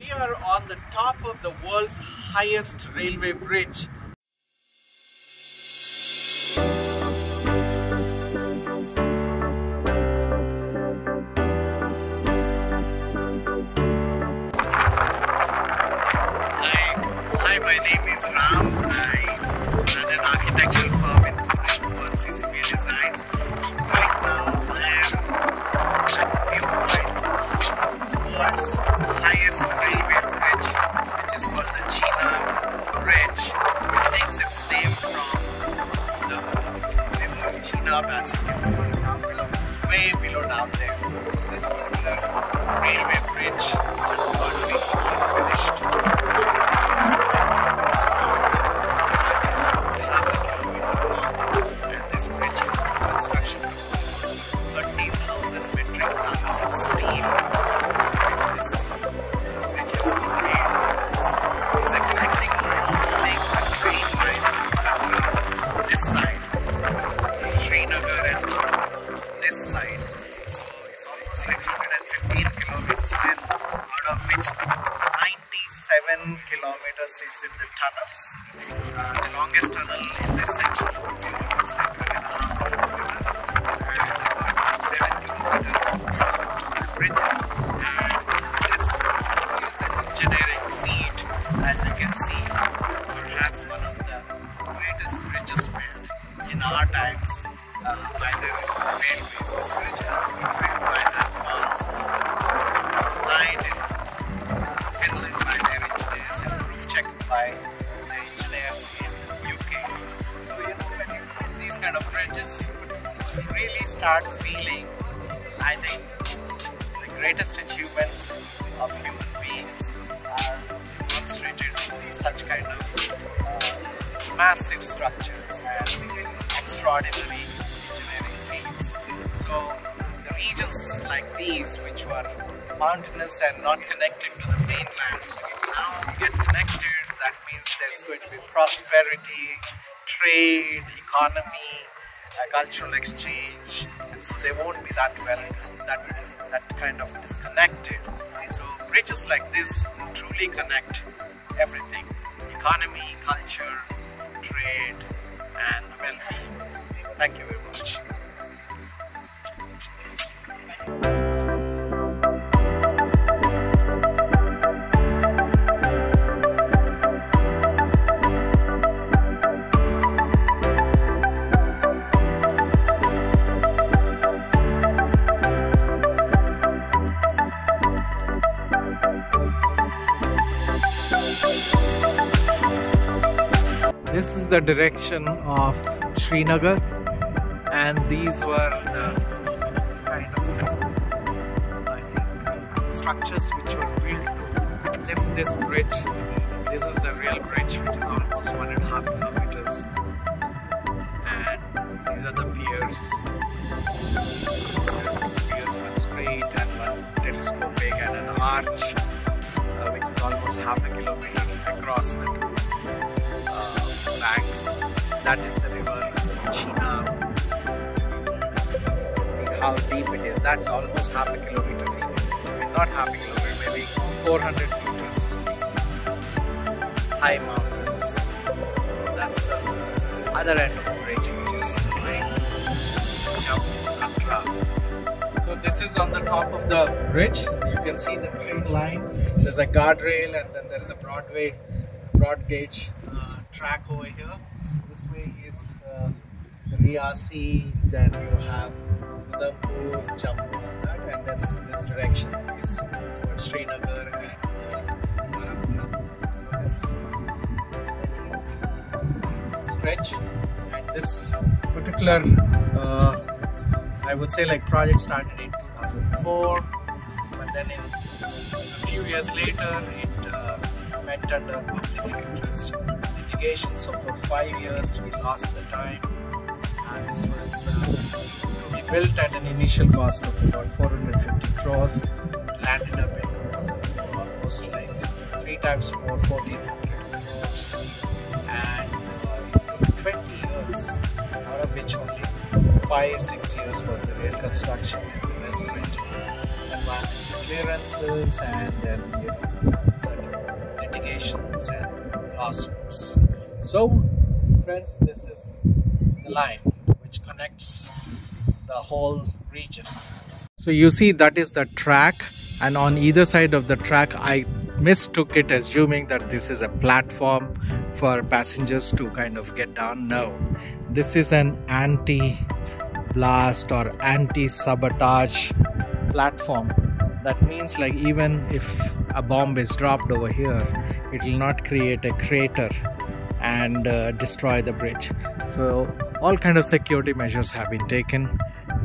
We are on the top of the world's highest railway bridge. Hi, hi, my name is Ram. I run an architectural firm in Pune called CCBA Designs. Right now, I am at the viewpoint of railway bridge, which is called the Chenab Bridge, which takes its name from the river Chenab, as you is in the tunnels. Uh, the longest tunnel in this section would be almost like 12 and a half kilometers, and about 7 kilometers is the bridges. And this is an engineering feat, as you can see, perhaps one of the greatest bridges built in our times uh, by the railways. This bridge has been built by Afcons. It's designed by the engineers in UK. So you know when you build these kind of bridges, you really start feeling, I think, the greatest achievements of human beings are demonstrated in such kind of uh, massive structures and extraordinary engineering feats. So the regions like these, which were mountainous and not connected to the mainland, now get connected. There's going to be prosperity, trade, economy, uh, cultural exchange, and so they won't be that well, that that kind of disconnected. So bridges like this truly connect everything: economy, culture, trade, and well-being. Thank you very much. This is the direction of Srinagar, and these were the kind of, I think, uh, structures which were built to lift this bridge. This is the real bridge, which is almost one and a half kilometers, and these are the piers. Piers, one straight and one telescopic, and an arch, uh, which is almost half a kilometer across the two banks. That is the river Chenab. See how deep it is. That's almost half a kilometer deep. Not half a kilometer, maybe 400 meters deep. High mountains. That's the other end of the bridge, which is jump So this is on the top of the bridge. You can see the train line. There's a guardrail and then there's a Broadway, broad gauge track over here. This way is uh, Reasi, then you have Udhampur, Jammu and that, and this direction is Srinagar and uh. So this stretch and this particular, uh, I would say like project started in 2004, but then in a few years later it uh, went under public interest litigation. So for five years we lost the time. And this was uh, built at an initial cost of about 450 crores. It landed up in 2004 almost like three times more, 1400 crores. And uh, it took 20 years, out of which only five, six years was the real construction and the rest went clearances and then you know cosmos. So, friends, this is the line which connects the whole region. So you see that is the track and on either side of the track I mistook it assuming that this is a platform for passengers to kind of get down. No, this is an anti-blast or anti-sabotage platform. That means like even if a bomb is dropped over here, it will not create a crater and uh, destroy the bridge. So all kind of security measures have been taken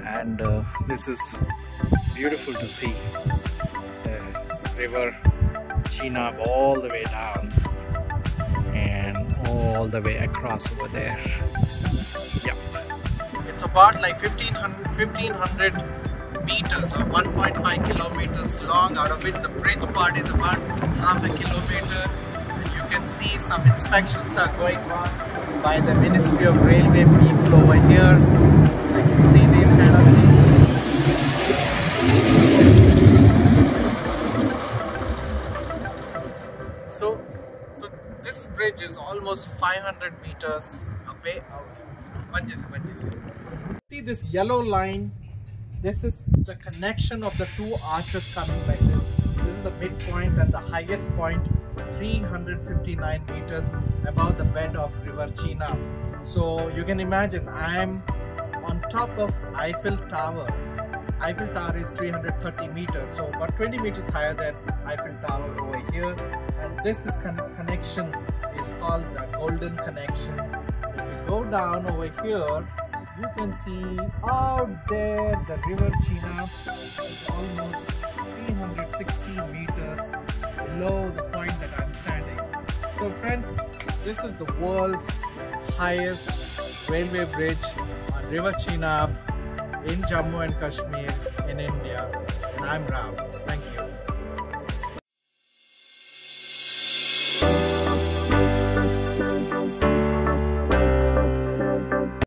and uh, this is beautiful to see. The river Chenab all the way down and all the way across over there. Yep. It's about like 1500, 1500 meters or 1.5 kilometers long out of which the bridge part is about half a kilometer can see some inspections are going on by the Ministry of Railway people over here. I can see these kind of things. So so this bridge is almost 500 meters away see this yellow line? This is the connection of the two arches coming like this. This is the midpoint and the highest point 359 meters above the bed of river Chenab so you can imagine I am on top of Eiffel Tower. Eiffel Tower is 330 meters so about 20 meters higher than Eiffel Tower over here. And this is con connection is called the golden connection. If you go down over here you can see out there the river Chenab is almost 360 meters below the so friends this is the world's highest railway bridge on river Chenab in Jammu and Kashmir in India. And I'm you